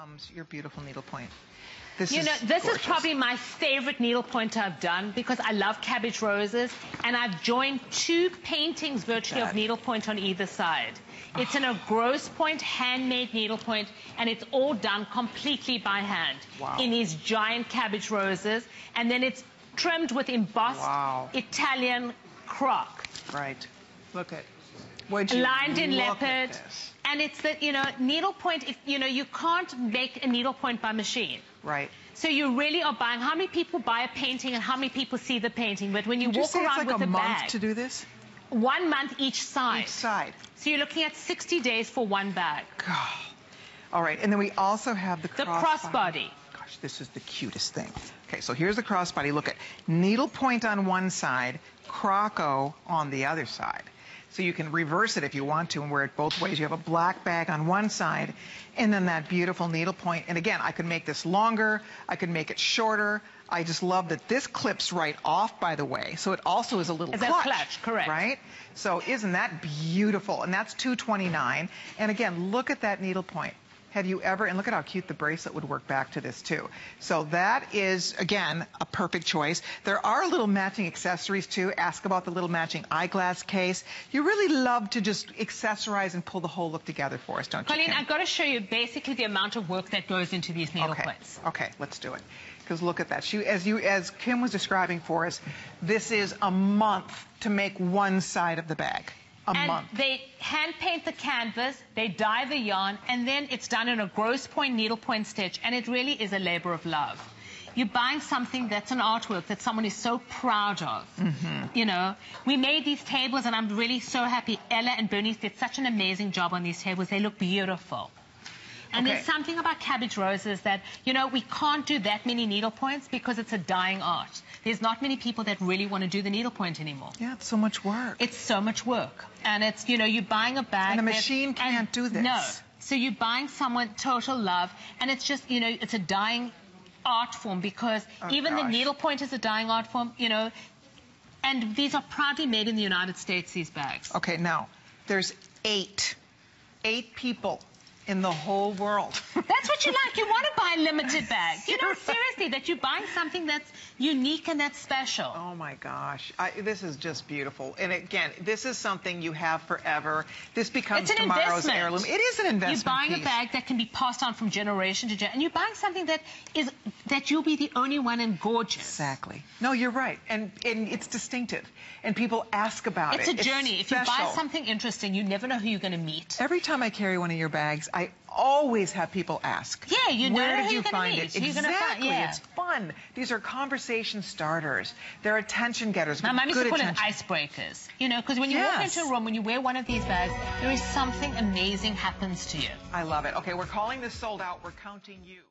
comes your beautiful needlepoint. This you is know, this gorgeous. is probably my favorite needlepoint I've done because I love cabbage roses and I've joined two paintings virtually of needlepoint on either side. It's in a gros point, handmade needlepoint, and it's all done completely by hand Wow. in these giant cabbage roses. And then it's trimmed with embossed Wow. Italian croc. right. Look at would you lined in leopard. And it's the, you know, needlepoint, if- you know, you can't make a needlepoint by machine. Right. So you really are buying, how many people buy a painting and how many people see the painting? But when you Did you walk it's around like with a a month bag, to do this? one month each side. Each side. So you're looking at 60 days for one bag. God. All right, and then we also have the The crossbody. crossbody. Gosh, this is the cutest thing. Okay, so here's the crossbody. Look at needlepoint on one side, croco on the other side. So you can reverse it if you want to and wear it both ways. You have a black bag on one side and then that beautiful needlepoint. And again, I could make this longer. I could make it shorter. I just love that this clips right off, by the way. So it also is a little It's clutch. clutch, correct. Right? So isn't that beautiful? And that's 229. And again, look at that needlepoint. Have you ever, and look at how cute the bracelet would work back to this too. So that is, again, a perfect choice. There are little matching accessories too. Ask about the little matching eyeglass case. You really love to just accessorize and pull the whole look together for us, don't you, Colleen, I've got to show you basically the amount of work that goes into these Okay. needlepoints. Okay, let's do it. Because look at that. She, as you, as Kim was describing for us, this is a month to make one side of the bag. A and month. they hand paint the canvas, they dye the yarn, and then it's done in a gros point needlepoint stitch, and it really is a labor of love. You're buying something that's an artwork that someone is so proud of. Mm-hmm. You know, we made these tables, and I'm really so happy. Ella and Bernice did such an amazing job on these tables. They look beautiful. And Okay. there's something about cabbage roses that, you know, we can't do that many needle points because it's a dying art. There's not many people that really want to do the needlepoint anymore. Yeah, it's so much work. It's so much work. And it's, you know, you're buying a bag. And a machine can't do this. No. So you're buying someone total love. And it's just, you know, it's a dying art form because Oh, even the gosh. needlepoint is a dying art form, you know. And these are proudly made in the United States, these bags. Okay, now, there's eight, eight people in the whole world. That's what you like. You want to buy a limited bag. You know, seriously, that you buy something that's unique and that's special. Oh my gosh, I, this is just beautiful. And again, this is something you have forever. This becomes It's an tomorrow's investment. heirloom. It is an investment You're buying piece. a bag that can be passed on from generation to generation, and you're buying something that is that you'll be the only one in gorgeous. Exactly. No, you're right. And, and it's distinctive. And people ask about It's it. It's a journey. If you buy something interesting, you never know who you're going to meet. Every time I carry one of your bags, I always have people ask. Yeah, you Where know did who you find meet, it? who you're gonna find- Exactly. yeah. It's fun. These are conversation starters. They're attention getters. My mum used to call it icebreakers. You know, because when you walk into a room, when you wear one of these bags, there is something amazing happens to you. I love it. Okay, we're calling this sold out. We're counting you.